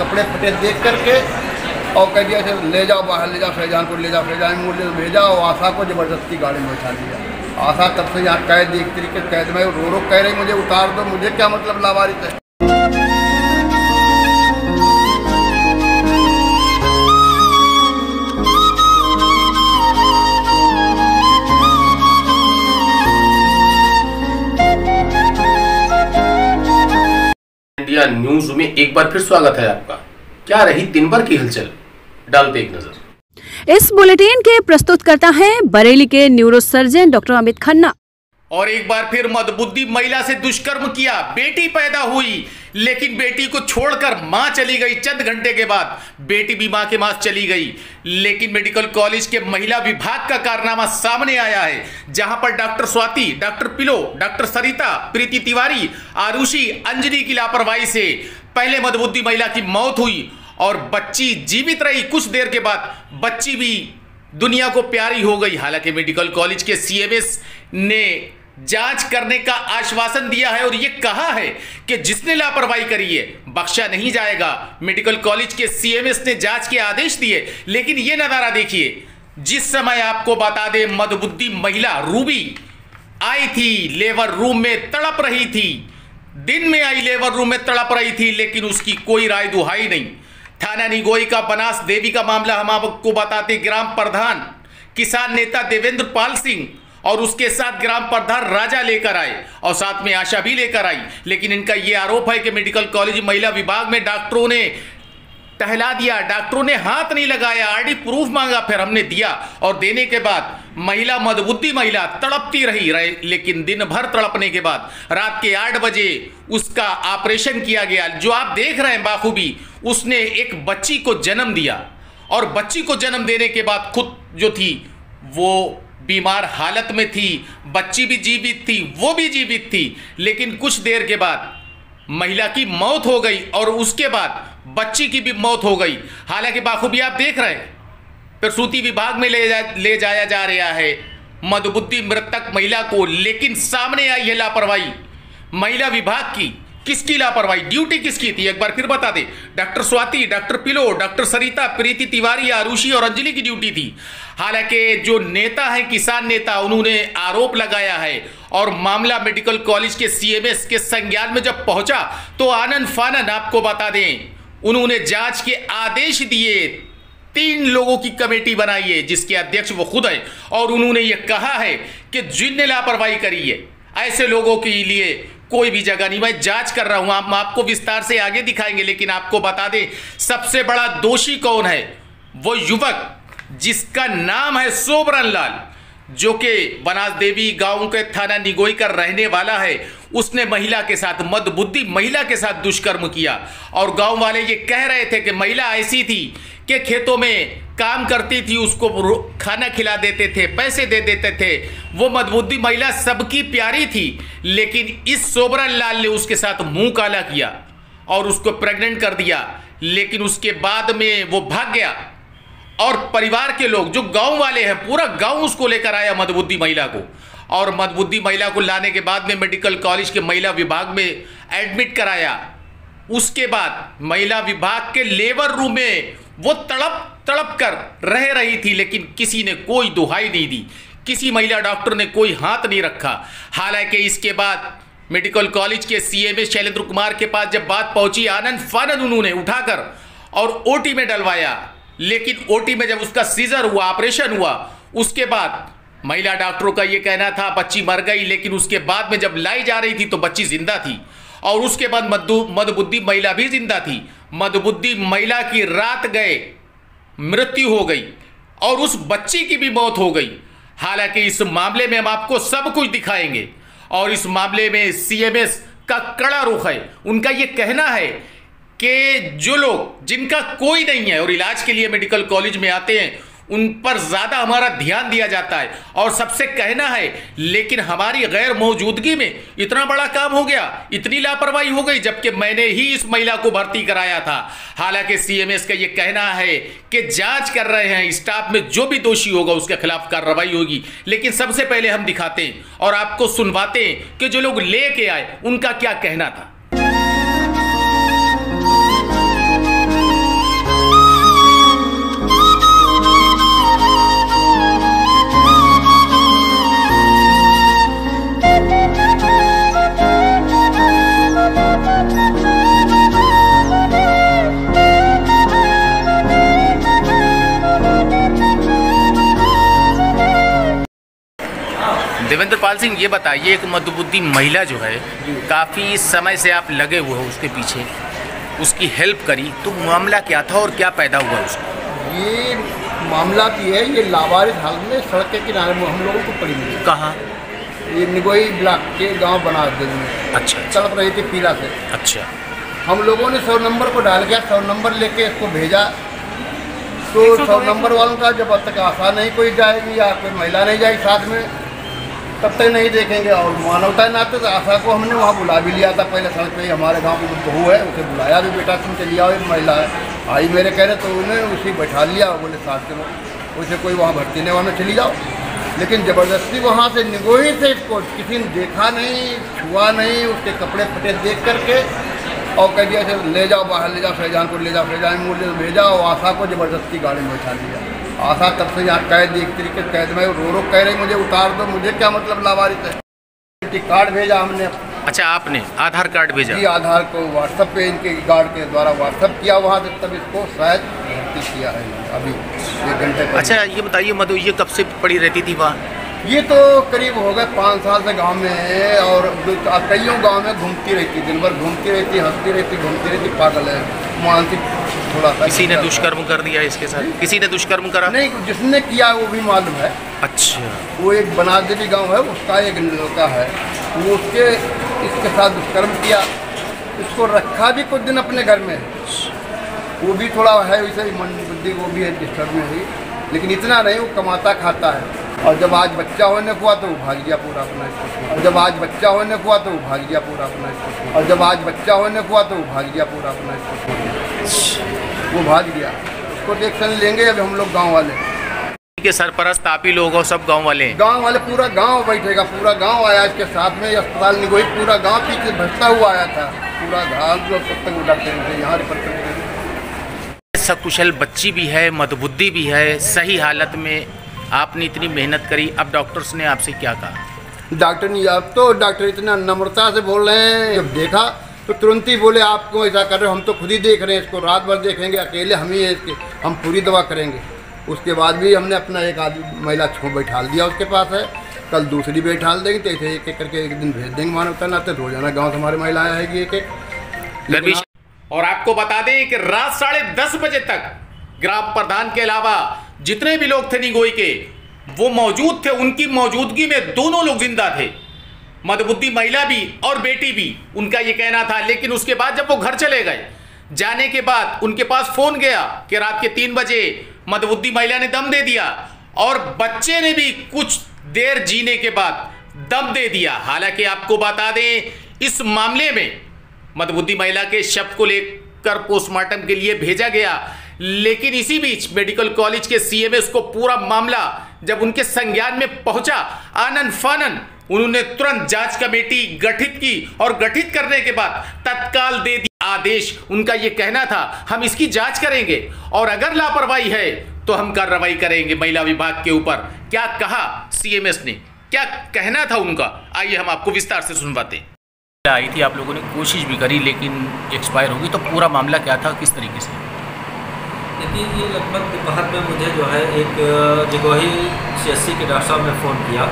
कपड़े फटे देख करके और कह दिया ले जाओ बाहर, ले जाओ शहजानपुर ले जाओ शहजान मुझे भेजा और आशा को ज़बरदस्ती गाड़ी में बैठा दिया। आशा तब से यहाँ कैद, एक तरीके कैद में रो रो कह रही, मुझे उतार दो, मुझे क्या मतलब लावारिस है? इंडिया न्यूज़ में एक बार फिर स्वागत है आपका। क्या रही दिन भर की हलचल? डालते एक नज़र। इस बुलेटिन के प्रस्तुत करता है बरेली के न्यूरोसर्जन डॉक्टर अमित खन्ना। और एक बार फिर मदबुद्धि महिला से दुष्कर्म किया बेटी पैदा हुई। लेकिन बेटी को छोड़कर माँ चली गई चंद घंटे के बाद। बेटी भी माँ के पास चली गई। लेकिन मेडिकल कॉलेज के महिला विभाग का कारनामा सामने आया है, जहाँ पर doctor Swati, doctor Pilo, doctor Sarita, Preeti Tiwari, Arushi Anjali की लापरवाही से पहले मदबुद्धि महिला की मौत हुई और बच्ची जीवित रही। कुछ देर के बाद बच्ची भी दुनिया को प्यारी हो गई। हालाँकि मेडिकल कॉलेज के सीएमएस ने जाँच करने का आश्वासन दिया है और यह कहा है कि जिसने लापरवाही करी है, बख्शा नहीं जाएगा। मेडिकल कॉलेज के सीएमएस ने जाँच के आदेश दिए, लेकिन यह नज़ारा देखिए। जिस समय आपको बता दे मदबुद्धि महिला रूबी आई थी, लेबर रूम में तड़प रही थी। दिन में आई लेबर रूम में तड़प रही थी, लेकिन उसकी कोई राय दुहाई नहीं। थाना निगोई का बनास देवी का मामला हम आपको बताते ग्राम प्रधान किसान नेता देवेंद्र पाल सिंह और उसके साथ ग्राम प्रधान राजा लेकर आए और साथ में आशा भी लेकर आई। लेकिन इनका यह आरोप है कि मेडिकल कॉलेज महिला विभाग में डॉक्टरों ने टहला दिया, डॉक्टरों ने हाथ नहीं लगाया, आरडी प्रूफ मांगा, फिर हमने दिया और देने के बाद महिला मदबुद्धि महिला तड़पती रही, रहे, लेकिन दिन भर तड़पने के बाद रात के आठ बजे उसका ऑपरेशन किया गया। जो आप देख रहे हैं बाखूबी, उसने एक बच्ची को जन्म दिया और बच्ची को जन्म देने के बाद खुद जो थी, वो बीमार हालत में थी, बच्ची भी जीवित थी, वो भी जीवित थी, लेकिन कुछ देर के बाद महिला की मौत हो गई और उसके बाद बच्ची की भी मौत हो गई। हालाँकि बाखूबी आप देख रहे हैं, प्रसूति विभाग में ले जा, ले जाया जा रहा है। मधुबुद्धि मृतक महिला को लेकिन सामने आई है लापरवाही। महिला विभाग की किसकी लापरवाही, ड्यूटी किसकी थी? एक बार फिर बता दे, doctor Swati, doctor Pilo, doctor Sarita, Preeti Tiwari, Arushi और अंजलि की ड्यूटी थी। हालाँकि जो नेता है, किसान नेता, उन्होंने आरोप लगाया है। और मामला मेडिकल कॉलेज के सीएमएस के संज्ञान में जब पहुँचा तो आनंद फानन आपको बता दें, उन्होंने जाँच के आदेश दिए। तीन लोगों की कमेटी बनाई है, जिसके अध्यक्ष वो खुद है। और उन्होंने ये कहा है कि जिनने लापरवाही करी है, ऐसे लोगों के लिए कोई भी जगह नहीं। मैं जाँच कर रहा हूँ हम आपको विस्तार से आगे दिखाएँगे, लेकिन आपको बता दें, सबसे बड़ा दोषी कौन है? वो युवक जिसका नाम है सोबरन लाल, जो कि बनास देवी गाँव के थाना निगोई का रहने वाला है, उसने महिला के साथ मद बुद्धि महिला के साथ दुष्कर्म किया। और गाँव वाले ये कह रहे थे कि महिला ऐसी थी कि खेतों में काम करती थी, उसको खाना खिला देते थे, पैसे दे देते थे। वो मदबुद्धि महिला सबकी प्यारी थी, लेकिन इस सोबरन लाल ने उसके साथ मुँह काला किया और उसको प्रेग्नेंट कर दिया। लेकिन उसके बाद में वो भाग गया। और परिवार के लोग, जो गाँव वाले हैं, पूरा गाँव उसको लेकर आया मदबुद्धि महिला को। और मदबुद्धि महिला को लाने के बाद में मेडिकल कॉलेज के महिला विभाग में एडमिट कराया। उसके बाद महिला विभाग के लेबर रूम में वो तड़प तड़प कर रह रही थी, लेकिन किसी ने कोई दुहाई नहीं दी। किसी महिला डॉक्टर ने कोई हाथ नहीं रखा। हालाँकि इसके बाद मेडिकल कॉलेज के सीएमए शैलेंद्र कुमार के पास जब बात पहुँची, आनंद फानंद उन्होंने उठाकर और ओटी में डलवाया। लेकिन ओटी में जब उसका सीजर हुआ ऑपरेशन हुआ, उसके बाद महिला डॉक्टरों का यह कहना था, बच्ची मर गई, लेकिन उसके बाद में जब लाई जा रही थी तो बच्ची ज़िंदा थी। और उसके बाद मद्दू मदबुद्धि महिला भी ज़िंदा थी। मदबुद्धि महिला की रात गए, मृत्यु हो गई, और उस बच्ची की भी मौत हो गई। हालाँकि इस मामले में हम आपको सब कुछ दिखाएँगे, और इस मामले में सीएमएस का कड़ा रुख है। उनका यह कहना है कि जो लोग, जिनका कोई नहीं है और इलाज के लिए मेडिकल कॉलेज में आते हैं, उन पर ज़्यादा हमारा ध्यान दिया जाता है। और सबसे कहना है, लेकिन हमारी गैर मौजूदगी में इतना बड़ा काम हो गया, इतनी लापरवाही हो गई, जबकि मैंने ही इस महिला को भर्ती कराया था। हालाँकि सीएमएस का ये कहना है कि जाँच कर रहे हैं, स्टाफ में जो भी दोषी होगा, उसके खिलाफ कार्रवाई होगी। लेकिन सबसे पहले हम दिखाते हैं और आपको सुनवाते हैं कि जो लोग लेके आए, उनका क्या कहना था। देवेंद्र पाल सिंह ये बताइए एक मध्यबुद्धि महिला जो है काफ़ी समय से आप लगे हुए हो उसके पीछे। उसकी हेल्प करी तो मामला क्या था और क्या पैदा हुआ उसको? ये मामला भी है ये लावारिस हालत में सड़क के किनारे में हम लोगों को पड़ी मिली कहाँ? ये निगोई ब्लॉक के गाँव बना में। अच्छा। अच्छा तड़प रही थी पीला से। अच्छा। हम लोगों ने सौ नंबर को डाल गया सौ नंबर लेके इसको भेजा। तो सौ नंबर वालों का जब तक आशा नहीं कोई जाएगी या कोई महिला नहीं जाएगी साथ में तब तक नहीं देखेंगे। और मानवता के नाते तो आशा को हमने वहाँ बुला भी लिया था। पहले सड़क पे ही हमारे गाँव की बहू है, उसे बुलाया भी बेटा, तुम चलिए आओ, एक महिला है। आई मेरे कह रहे तो उन्हें उसी बैठा लिया। बोले, साथ चलो। उसे कोई वहाँ भर्ती नहीं, वहाँ चली जाओ। लेकिन ज़बरदस्ती वहाँ से निगोही से इसको किसी ने देखा नहीं, छुआ नहीं, उसके कपड़े फटे देख करके और कह दिया ले जाओ बाहर, ले जाओ शहजानपुर ले जाओ, शहजान बोले भेजा। और आशा को ज़बरदस्ती गाड़ी में बैठा दिया। आशा तब से यहाँ कैद एक तरीके कैद में रो रो कह रहे मुझे उतार दो मुझे क्या मतलब लावारिस है? कार्ड भेजा हमने। अच्छा आपने आधार कार्ड भेजा? जी आधार को व्हाट्सएप पे इनके गार्ड के द्वारा व्हाट्सएप किया वहाँ से तब इसको शायद भर्ती किया है। अभी एक घंटे अच्छा ये बताइए मधु ये कब से पड़ी रहती थी वहाँ? ये तो करीब हो गए पाँच साल से गाँव में है और कईयों गाँव में घूमती रहती दिन भर घूमती रहती हंसती रहती घूमती रहती पागल है मानसिक थोड़ा सा किसी ने दुष्कर्म कर दिया इसके साथ? किसी ने दुष्कर्म करा? नहीं जिसने किया वो भी मालूम है। अच्छा। वो एक बनादेवी गाँव है उसका एक लड़का है। वो उसके इसके साथ दुष्कर्म किया। इसको रखा भी कुछ दिन अपने घर में। वो भी थोड़ा है वैसे ही मन बुद्धि वो भी है डिस्टर्ब में हुई लेकिन इतना नहीं वो कमाता खाता है। और जब आज बच्चा होने को हुआ तो वो भाग गया पूरा अपना इसको और जब आज बच्चा होने को हुआ तो वो भाग गया पूरा अपना इसको और जब आज बच्चा होने को हुआ तो वो भाग गया पूरा अपना इसको वो भाग गया। उसको तो एक्शन लेंगे अब हम लोग गाँव वाले। के सरपरस्त आप ही लोग हो सब गाँव वाले। गाँव वाले पूरा गाँव बैठेगा पूरा गाँव आया इसके साथ में अस्पताल निगोई पूरा गाँव पीछे भटता हुआ आया था। पूरा गाँव जो तब तक डॉक्टर थे यहाँ रिपोर्ट सकुशल बच्ची भी है मदबुद्धि भी है सही हालत में आपने इतनी मेहनत करी अब डॉक्टर्स ने आपसे क्या कहा? डॉक्टर नहीं अब तो डॉक्टर इतना नम्रता से बोल रहे हैं। जब देखा तो तुरंत ही बोले आप क्यों ऐसा कर रहे हो हम तो खुद ही देख रहे हैं इसको रात भर देखेंगे अकेले हम ही हैं इसके हम पूरी दवा करेंगे। उसके बाद भी हमने अपना एक आदमी महिला छो बैठा दिया उसके पास है। कल दूसरी बैठा देंगे तो ऐसे एक एक करके एक दिन भेज देंगे मानवता नाते रोज़ाना गाँव से हमारी महिलाएँ आएगी एक एक और आपको बता दें कि रात साढ़े दस बजे तक ग्राम प्रधान के अलावा जितने भी लोग थे निगोई के, वो मौजूद थे, उनकी मौजूदगी में दोनों लोग ज़िंदा थे। मदबुद्धि महिला भी और बेटी भी, उनका ये कहना था। लेकिन उसके बाद जब वो घर चले गए, जाने के बाद उनके पास फ़ोन गया कि रात के तीन बजे मदबुद्धि महिला ने दम दे दिया और बच्चे ने भी कुछ देर जीने के बाद दम दे दिया। हालाँकि आपको बता दें, इस मामले में मदबुद्धि महिला के शव को लेकर पोस्टमार्टम के लिए भेजा गया। लेकिन इसी बीच मेडिकल कॉलेज के सीएमएस को पूरा मामला जब उनके संज्ञान में पहुँचा, आनंद फानन, उन्होंने तुरंत जाँच कमेटी गठित की और गठित करने के बाद तत्काल दे दिया आदेश। उनका यह कहना था, हम इसकी जाँच करेंगे और अगर लापरवाही है तो हम कार्रवाई करेंगे महिला विभाग के ऊपर। क्या कहा सीएमएस ने? क्या कहना था उनका? आइए हम आपको विस्तार से सुनवाते आई थी, आप लोगों ने कोशिश भी करी, लेकिन एक्सपायर होगी तो पूरा मामला क्या था, किस तरीके से? देखिए ये लगभग दोपहर में मुझे जो है एक जगोही सी के डॉक्टर साहब ने फ़ोन किया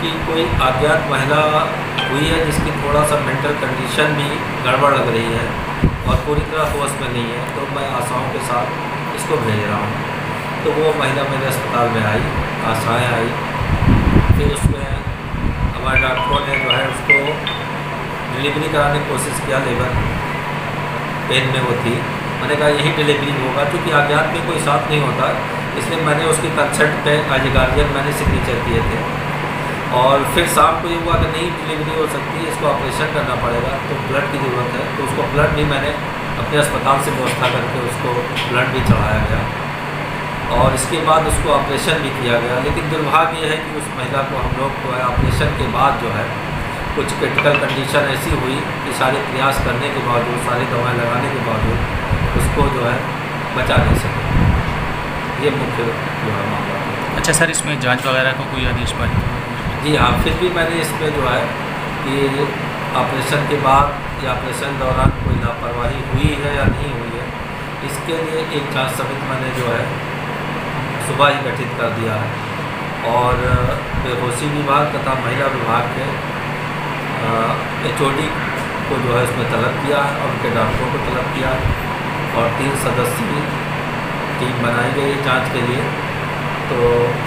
कि कोई अज्ञात महिला हुई है जिसकी थोड़ा सा मेंटल कंडीशन भी गड़बड़ लग रही है और पूरी तरह होश में नहीं है तो मैं आशाओं के साथ इसको भेज रहा हूँ। तो वो महिला मेरे अस्पताल में आई, आशाएँ आई। फिर उसमें हमारे डॉक्टरों ने जो है उसको डिलीवरी कराने की कोशिश किया, लेबर पेन में वो थी। मैंने कहा, यही डिलीवरी होगा, क्योंकि अज्ञात में कोई साथ नहीं होता। इसलिए मैंने उसकी कंसर्ट पे एज ए गार्जियन मैंने सिग्नेचर किए थे। और फिर शाम को ये हुआ कि नहीं डिलीवरी हो सकती है इसको ऑपरेशन करना पड़ेगा तो ब्लड की ज़रूरत है। तो उसको ब्लड भी मैंने अपने अस्पताल से व्यवस्था करके उसको ब्लड भी चढ़ाया गया। और इसके बाद उसको ऑपरेशन भी किया गया। लेकिन दुर्भाग्य है कि उस महिला को हम लोग है ऑपरेशन के बाद जो है कुछ क्रिटिकल कंडीशन ऐसी हुई कि सारे प्रयास करने के बावजूद सारी दवाएँ लगाने के बावजूद उसको जो है बचा नहीं सके। ये मुख्य जो है मामला अच्छा सर इसमें जाँच वगैरह का कोई आदेश पारित जी हाँ फिर भी मैंने इसमें जो है कि ऑपरेशन के बाद या ऑपरेशन दौरान कोई लापरवाही हुई है या नहीं हुई है इसके लिए एक जाँच समिति मैंने जो है सुबह ही गठित कर दिया है। और बेहोशी विभाग तथा महिला विभाग के एच को जो है उसमें तलब किया है और उनके डॉक्टरों को तलब किया और तीन सदस्यीय टीम बनाई गई है जाँच के लिए। तो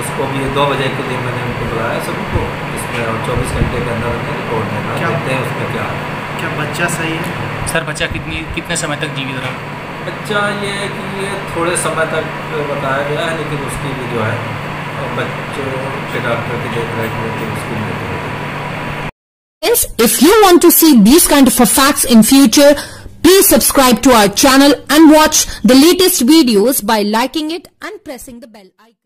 उसको भी दो बजे के लिए मैंने उनको बुलाया सभी को। इसमें और चौबीस घंटे के अंदर अंदर रिपोर्ट देना क्या? देखते हैं उसमें क्या है। क्या बच्चा सही है? सर बच्चा कितनी कितने समय तक जीवित रहा? बच्चा ये है कि ये थोड़े समय तक बताया गया है लेकिन उसकी भी जो है बच्चों के डॉक्टर की देख रेख में भी उसकी मृत्यु हो। Friends, if you want to see these kind of facts in future, please subscribe to our channel and watch the latest videos by liking it and pressing the bell icon.